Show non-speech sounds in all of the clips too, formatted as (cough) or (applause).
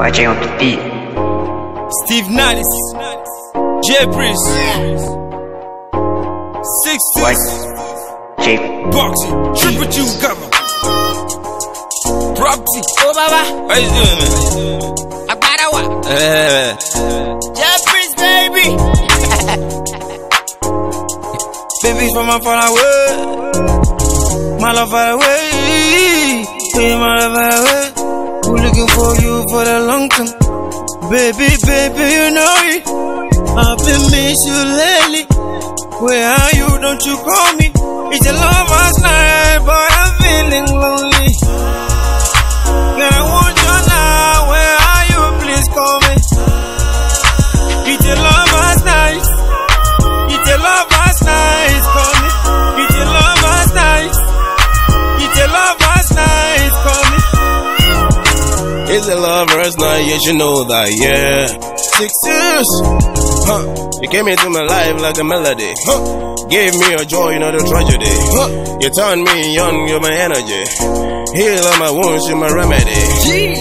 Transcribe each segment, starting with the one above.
YJ on the beat. Steve Nanis, J Prince, Six YJ. Boxing, Triple G Gamma, Property. Oh baba, How you doing, man? I agbada wa. Eh, eh, eh, eh. Jeffries baby. (laughs) baby from my far away, my love far away, hey, my love far away. Who looking for you for the long time. Baby, baby, you know it. I've been miss you lately. Where are you? Don't you call me? It's a lover's night, boy. I'm feeling lonely. Lover's night. Yes, you know that. Yeah. Six years. Huh. You came into my life like a melody. Huh. Gave me a joy, not a tragedy. Huh. You turned me young, you're my energy. Heal all my wounds, you're my remedy.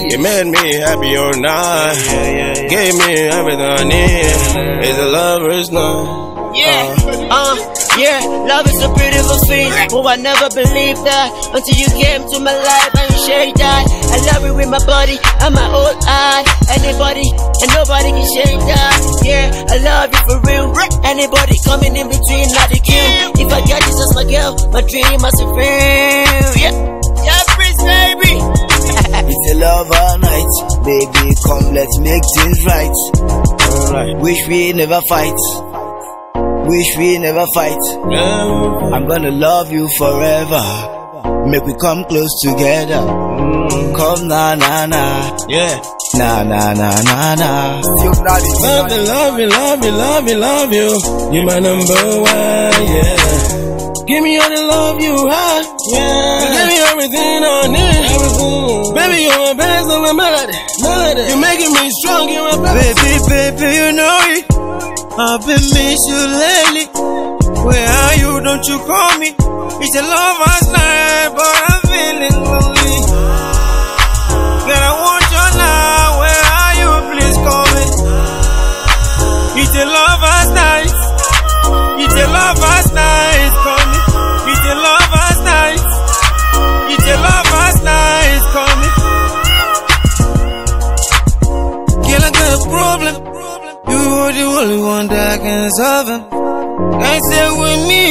You made me happy all night. Gave me everything I need. It's a lover's night. Yeah, uh, yeah, love is a beautiful thing. Oh, I never believed that until you came to my life and you shared that. I love you with my body and my whole eye. Anybody and nobody can change that. Yeah, I love you for real. Anybody coming in between, not the kill. If I got you as my girl, my dream must be real. Yeah, Jeffries, baby. (laughs) It's a lover night, baby. Come, let's make things right. Alright. Wish we never fight. Wish we never fight. I'm gonna love you forever. Make we come close together. Come na na na, Yeah. na na na na na. Love you, love you, love you, love you, love you. You're my number one, yeah. Give me all the love you have, yeah. Give me everything I need, everything. Baby, you're my best of my melody, melody. You're making me strong, you're my best. Baby, baby, you know it. I've been miss you lately. Where are you? Don't you call me? It's a lover's night, can solve it. Can't stay with me.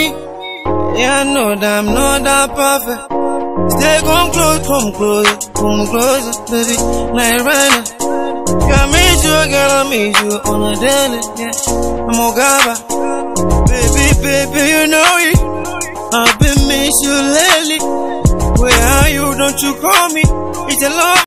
Yeah, I know that I'm not that perfect. Stay come close, come closer, come closer, baby. Like right now. Girl, I miss you, girl, I miss you on a daily, yeah. I'm a gaba. Baby, baby, you know it. I've been miss you lately. Where are you? Don't you call me? It's a love.